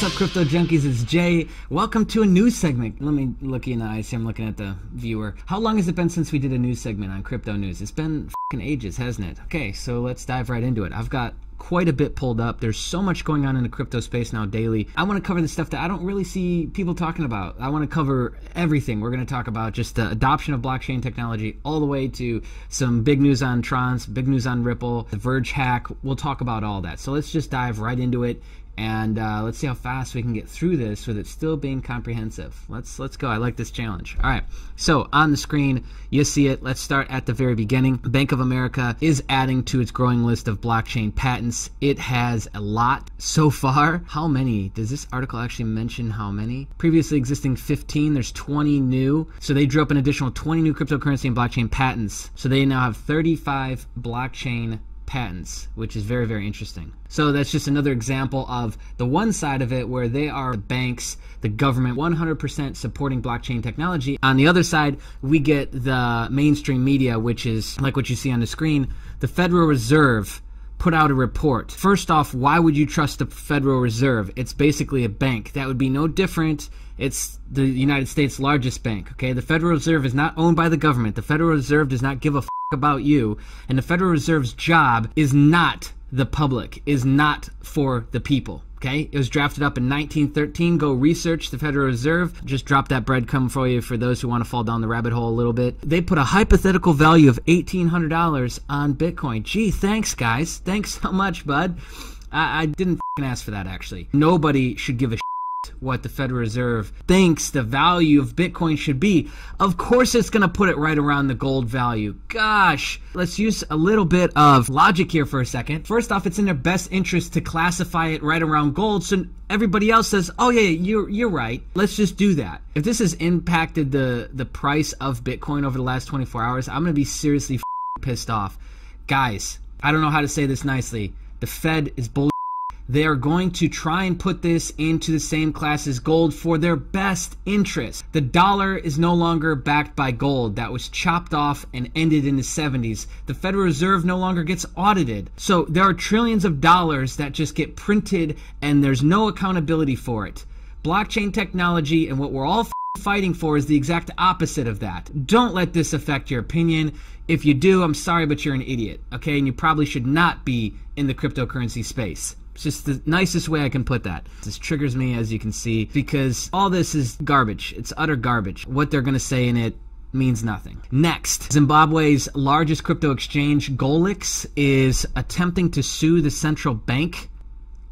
What's up, crypto junkies? It's Jay. Welcome to a news segment. Let me look you in the eyes. See, I'm looking at the viewer. How long has it been since we did a news segment on crypto news? It's been ages, hasn't it? Okay, so let's dive right into it. I've got quite a bit pulled up. There's so much going on in the crypto space now daily. I want to cover the stuff that I don't really see people talking about. I want to cover everything. We're going to talk about just the adoption of blockchain technology all the way to some big news on Trons, big news on Ripple, the Verge hack. We'll talk about all that. So let's just dive right into it and uh, let's see how fast we can get through this with it still being comprehensive. Let's let's go. I like this challenge. All right. So on the screen, you see it. Let's start at the very beginning. Bank of America is adding to its growing list of blockchain patents. It has a lot so far. How many? Does this article actually mention how many? Previously existing 15. There's 20 new. So they drew up an additional 20 new cryptocurrency and blockchain patents. So they now have 35 blockchain patents, which is very, very interesting. So that's just another example of the one side of it where they are the banks, the government 100% supporting blockchain technology. On the other side, we get the mainstream media, which is like what you see on the screen. The Federal Reserve put out a report. First off, why would you trust the Federal Reserve? It's basically a bank. That would be no different. It's the United States' largest bank, okay? The Federal Reserve is not owned by the government. The Federal Reserve does not give a about you, and the Federal Reserve's job is not the public, is not for the people. Okay, it was drafted up in 1913. Go research the Federal Reserve. Just drop that breadcrumb for you for those who want to fall down the rabbit hole a little bit. They put a hypothetical value of $1,800 on Bitcoin. Gee, thanks, guys. Thanks so much, bud. I, I didn't ask for that, actually. Nobody should give a what the Federal Reserve thinks the value of Bitcoin should be. Of course, it's going to put it right around the gold value. Gosh, let's use a little bit of logic here for a second. First off, it's in their best interest to classify it right around gold so everybody else says, "Oh yeah, you're you're right. Let's just do that." If this has impacted the the price of Bitcoin over the last 24 hours, I'm going to be seriously pissed off. Guys, I don't know how to say this nicely. The Fed is bull they are going to try and put this into the same class as gold for their best interest. The dollar is no longer backed by gold. That was chopped off and ended in the 70s. The Federal Reserve no longer gets audited. So there are trillions of dollars that just get printed and there's no accountability for it. Blockchain technology and what we're all fighting for is the exact opposite of that. Don't let this affect your opinion. If you do, I'm sorry, but you're an idiot, okay? And you probably should not be in the cryptocurrency space. Just the nicest way I can put that. This triggers me, as you can see, because all this is garbage. It's utter garbage. What they're going to say in it means nothing. Next, Zimbabwe's largest crypto exchange, Golix, is attempting to sue the central bank.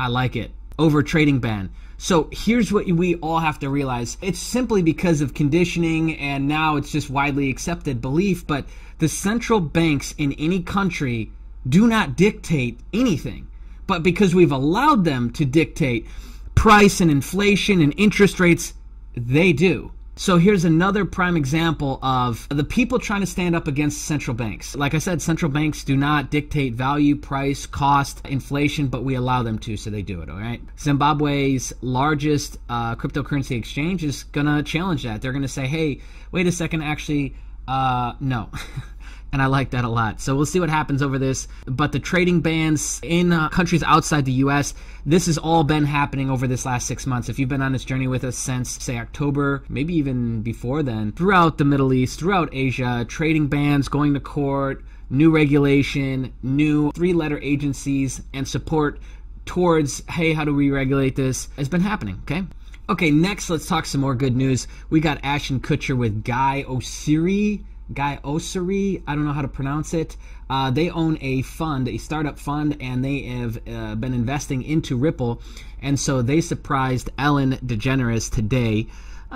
I like it. Over trading ban. So here's what we all have to realize. It's simply because of conditioning and now it's just widely accepted belief, but the central banks in any country do not dictate anything but because we've allowed them to dictate price and inflation and interest rates, they do. So here's another prime example of the people trying to stand up against central banks. Like I said, central banks do not dictate value, price, cost, inflation, but we allow them to, so they do it, all right? Zimbabwe's largest uh, cryptocurrency exchange is going to challenge that. They're going to say, hey, wait a second, actually, uh, no. and I like that a lot. So we'll see what happens over this. But the trading bans in uh, countries outside the U.S., this has all been happening over this last six months. If you've been on this journey with us since, say, October, maybe even before then, throughout the Middle East, throughout Asia, trading bans, going to court, new regulation, new three letter agencies, and support towards, hey, how do we regulate this, has been happening, okay? Okay, next, let's talk some more good news. We got Ashton Kutcher with Guy Oseary Guy Oseary, I don't know how to pronounce it. Uh, they own a fund, a startup fund, and they have uh, been investing into Ripple. And so they surprised Ellen DeGeneres today.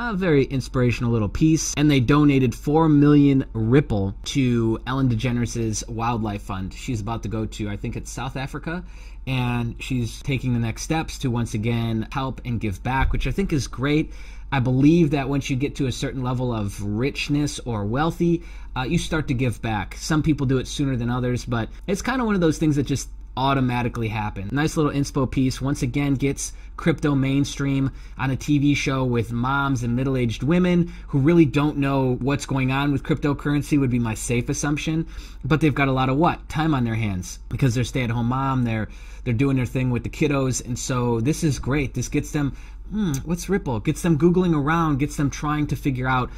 A very inspirational little piece. And they donated 4 million Ripple to Ellen DeGeneres' wildlife fund. She's about to go to, I think it's South Africa. And she's taking the next steps to once again help and give back, which I think is great. I believe that once you get to a certain level of richness or wealthy, uh, you start to give back. Some people do it sooner than others, but it's kind of one of those things that just automatically happen. Nice little inspo piece. Once again, gets crypto mainstream on a TV show with moms and middle aged women who really don't know what's going on with cryptocurrency, would be my safe assumption. But they've got a lot of what? Time on their hands because they're stay at home mom, they're they're doing their thing with the kiddos, and so this is great. This gets them, hmm, what's Ripple? Gets them googling around, gets them trying to figure out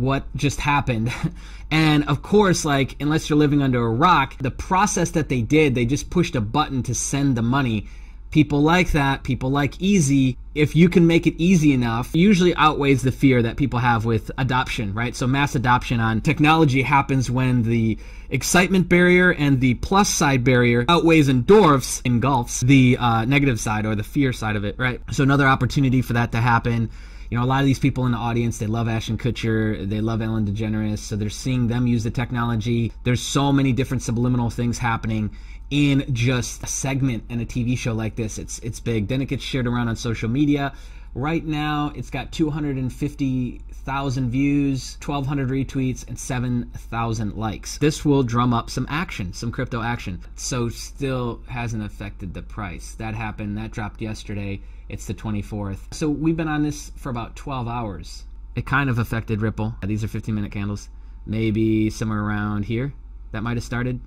what just happened. and of course, like, unless you're living under a rock, the process that they did, they just pushed a button to send the money. People like that. People like easy. If you can make it easy enough, usually outweighs the fear that people have with adoption, right? So mass adoption on technology happens when the excitement barrier and the plus side barrier outweighs and dwarfs, engulfs the uh, negative side or the fear side of it, right? So another opportunity for that to happen you know, a lot of these people in the audience, they love Ashton Kutcher, they love Ellen DeGeneres, so they're seeing them use the technology. There's so many different subliminal things happening in just a segment in a TV show like this. It's it's big. Then it gets shared around on social media. Right now, it's got 250,000 views, 1,200 retweets, and 7,000 likes. This will drum up some action, some crypto action. So, still hasn't affected the price. That happened, that dropped yesterday. It's the 24th. So we've been on this for about 12 hours. It kind of affected Ripple. These are 15 minute candles. Maybe somewhere around here that might have started.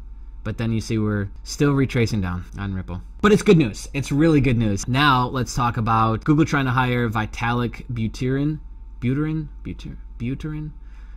But then you see we're still retracing down on Ripple. But it's good news. It's really good news. Now let's talk about Google trying to hire Vitalik Buterin. Buterin? Buterin? Buterin?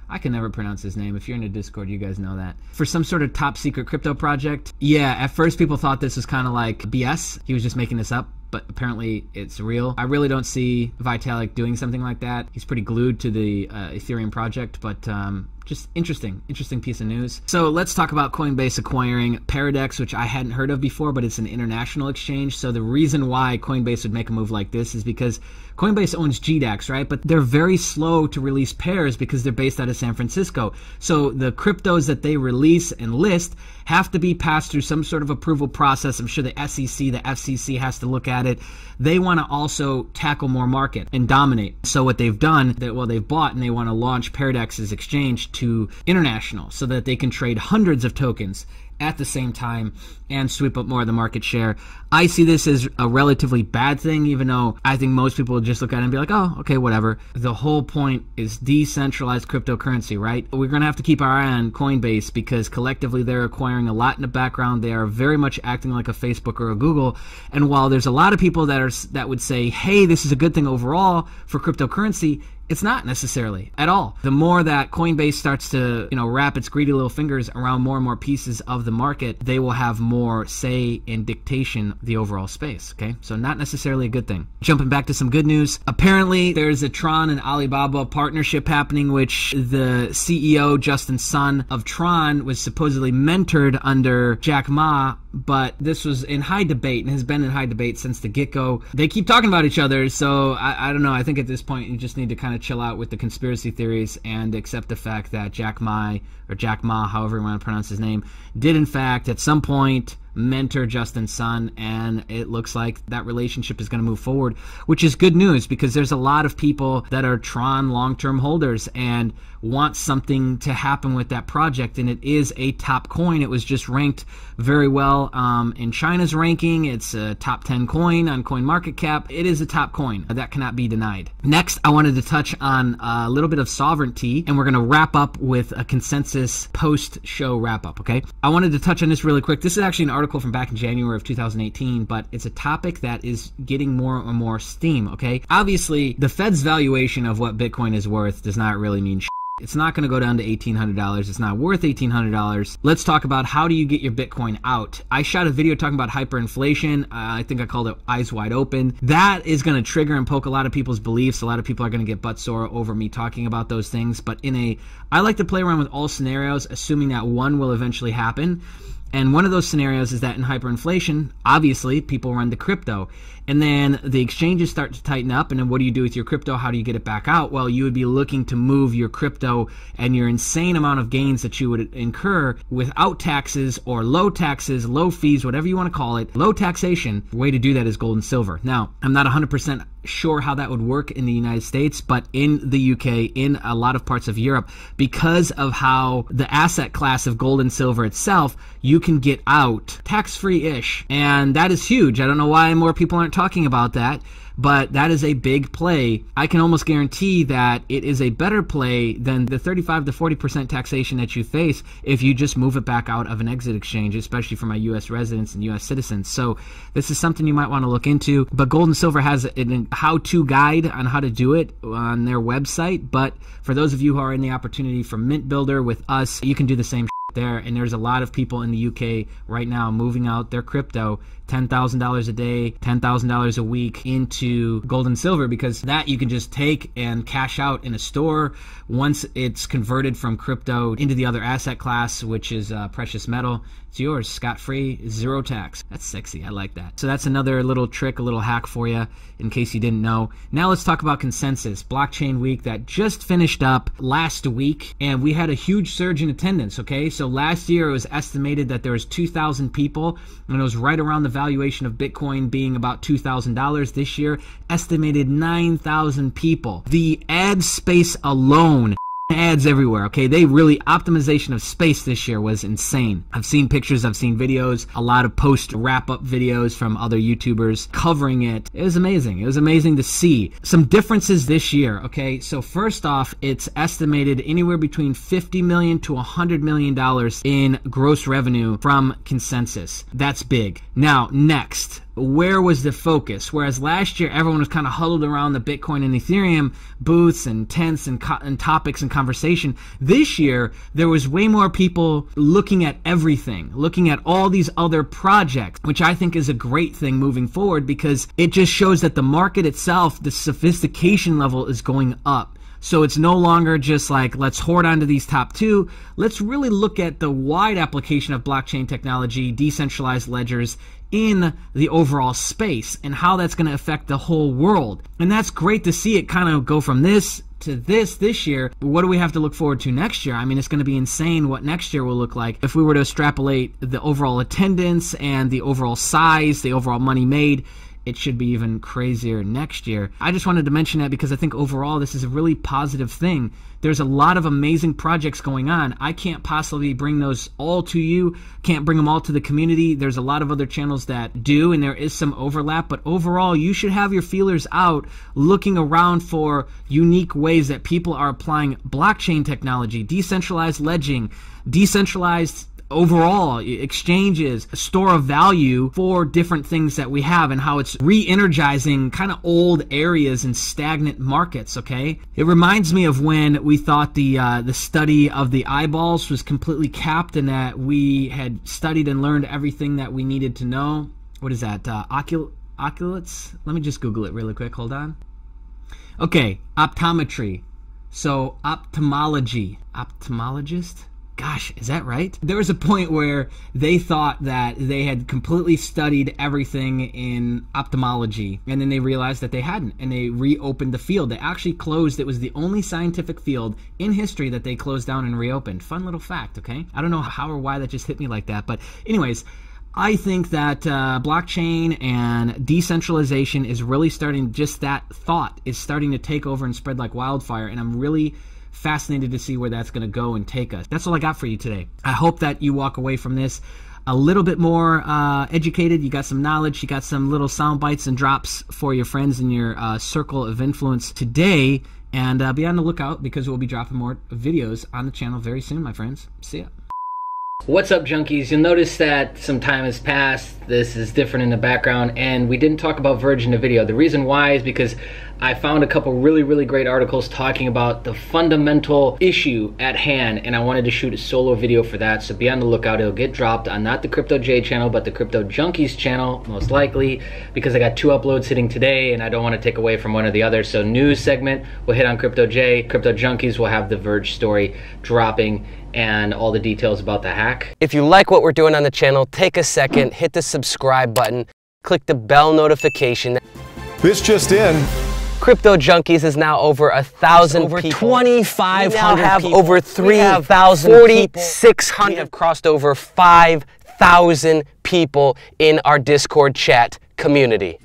I can never pronounce his name. If you're in a Discord, you guys know that. For some sort of top secret crypto project. Yeah, at first people thought this was kind of like BS. He was just making this up but apparently it's real. I really don't see Vitalik doing something like that. He's pretty glued to the uh, Ethereum project, but um, just interesting, interesting piece of news. So let's talk about Coinbase acquiring Paradex, which I hadn't heard of before, but it's an international exchange. So the reason why Coinbase would make a move like this is because Coinbase owns GDAX, right? But they're very slow to release pairs because they're based out of San Francisco. So the cryptos that they release and list have to be passed through some sort of approval process. I'm sure the SEC, the FCC has to look at it. They want to also tackle more market and dominate. So what they've done, that well, they've bought and they want to launch Paradex's exchange to international so that they can trade hundreds of tokens at the same time and sweep up more of the market share. I see this as a relatively bad thing, even though I think most people just look at it and be like, oh, okay, whatever. The whole point is decentralized cryptocurrency, right? We're going to have to keep our eye on Coinbase because collectively they're acquiring a lot in the background. They are very much acting like a Facebook or a Google. And while there's a lot of people that are that would say, hey, this is a good thing overall for cryptocurrency, it's not necessarily at all. The more that Coinbase starts to, you know, wrap its greedy little fingers around more and more pieces of the market, they will have more say in dictation the overall space. Okay, so not necessarily a good thing. Jumping back to some good news. Apparently, there's a Tron and Alibaba partnership happening, which the CEO Justin Sun of Tron was supposedly mentored under Jack Ma but this was in high debate and has been in high debate since the get go. They keep talking about each other, so I, I, don't know. I think at this point you just need to kind of chill out with the conspiracy theories and accept the fact that Jack Ma, or Jack Ma, however you want to pronounce his name, did in fact at some point mentor Justin Sun, and it looks like that relationship is going to move forward, which is good news because there's a lot of people that are Tron long term holders and want something to happen with that project, and it is a top coin. It was just ranked very well um, in China's ranking. It's a top 10 coin on Coin Market Cap. It is a top coin that cannot be denied. Next, I wanted to touch on a little bit of sovereignty, and we're going to wrap up with a consensus post show wrap up. Okay, I wanted to touch on this really quick. This is actually an article from back in January of 2018, but it's a topic that is getting more and more steam. Okay, obviously, the Fed's valuation of what Bitcoin is worth does not really mean. It's not going to go down to $1,800. It's not worth $1,800. Let's talk about how do you get your Bitcoin out. I shot a video talking about hyperinflation. Uh, I think I called it Eyes Wide Open. That is going to trigger and poke a lot of people's beliefs. A lot of people are going to get butt sore over me talking about those things. But in a, I like to play around with all scenarios, assuming that one will eventually happen. And one of those scenarios is that in hyperinflation, obviously, people run to crypto. And then the exchanges start to tighten up. And then what do you do with your crypto? How do you get it back out? Well, you would be looking to move your crypto and your insane amount of gains that you would incur without taxes or low taxes, low fees, whatever you want to call it, low taxation. The way to do that is gold and silver. Now, I'm not 100% sure how that would work in the United States, but in the UK, in a lot of parts of Europe, because of how the asset class of gold and silver itself, you can get out tax free ish. And that is huge. I don't know why more people aren't talking about that but that is a big play. I can almost guarantee that it is a better play than the 35 to 40% taxation that you face if you just move it back out of an exit exchange, especially for my U.S. residents and U.S. citizens. So this is something you might want to look into. But Gold and Silver has a how-to guide on how to do it on their website. But for those of you who are in the opportunity for Mint Builder with us, you can do the same there and there's a lot of people in the UK right now moving out their crypto $10,000 a day, $10,000 a week into gold and silver because that you can just take and cash out in a store once it's converted from crypto into the other asset class, which is uh, precious metal. It's yours, scot free, zero tax. That's sexy. I like that. So that's another little trick, a little hack for you in case you didn't know. Now let's talk about consensus, blockchain week that just finished up last week, and we had a huge surge in attendance. Okay, so last year it was estimated that there was 2,000 people, and it was right around the valuation of Bitcoin being about $2,000 this year, estimated 9,000 people. The ad space alone ads everywhere okay? They really optimization of space this year was insane. I've seen pictures i've seen videos a lot of post wrap up videos from other youtubers covering it. It was amazing it was amazing to see some differences this year okay? So first off it's estimated anywhere between 50 million to 100 million dollars in gross revenue from consensus. That's big. Now next where was the focus? Whereas last year, everyone was kind of huddled around the Bitcoin and Ethereum booths and tents and, and topics and conversation. This year, there was way more people looking at everything, looking at all these other projects, which I think is a great thing moving forward because it just shows that the market itself, the sophistication level is going up. So it's no longer just like, let's hoard onto these top two. Let's really look at the wide application of blockchain technology, decentralized ledgers, in the overall space and how that's going to affect the whole world. And that's great to see it kind of go from this to this this year. But what do we have to look forward to next year? I mean, it's going to be insane what next year will look like if we were to extrapolate the overall attendance and the overall size, the overall money made it should be even crazier next year. I just wanted to mention that because I think overall this is a really positive thing. There's a lot of amazing projects going on. I can't possibly bring those all to you, can't bring them all to the community. There's a lot of other channels that do, and there is some overlap, but overall, you should have your feelers out looking around for unique ways that people are applying blockchain technology, decentralized ledging, decentralized overall exchanges a store of value for different things that we have and how it's re-energizing kind of old areas and stagnant markets okay? It reminds me of when we thought the uh, the study of the eyeballs was completely capped and that we had studied and learned everything that we needed to know. What is that uh, ocul- oculates let me just google it really quick hold on. Okay optometry. So ophthalmology. Ophthalmologist gosh, is that right? There was a point where they thought that they had completely studied everything in ophthalmology, and then they realized that they hadn't, and they reopened the field. They actually closed, it was the only scientific field in history that they closed down and reopened. Fun little fact, okay? I don't know how or why that just hit me like that, but, anyways. I think that uh, blockchain and decentralization is really starting, just that thought is starting to take over and spread like wildfire. And I'm really fascinated to see where that's going to go and take us. That's all I got for you today. I hope that you walk away from this a little bit more uh, educated. You got some knowledge. You got some little sound bites and drops for your friends in your uh, circle of influence today. And uh, be on the lookout because we'll be dropping more videos on the channel very soon, my friends. See ya. What's up, junkies? You'll notice that some time has passed. This is different in the background, and we didn't talk about Verge in the video. The reason why is because I found a couple really, really great articles talking about the fundamental issue at hand, and I wanted to shoot a solo video for that. So be on the lookout. It'll get dropped on not the Crypto Jay channel, but the Crypto Junkies channel, most likely, because I got two uploads hitting today, and I don't want to take away from one or the other. So news segment will hit on Crypto Jay. Crypto Junkies will have the Verge story dropping and all the details about the hack. If you like what we're doing on the channel, take a second, hit the subscribe button, click the bell notification. This just in. Crypto Junkies is now over a thousand over people. 2,500 We now have people. over 3,000 4,600 have crossed over 5,000 people in our Discord chat community.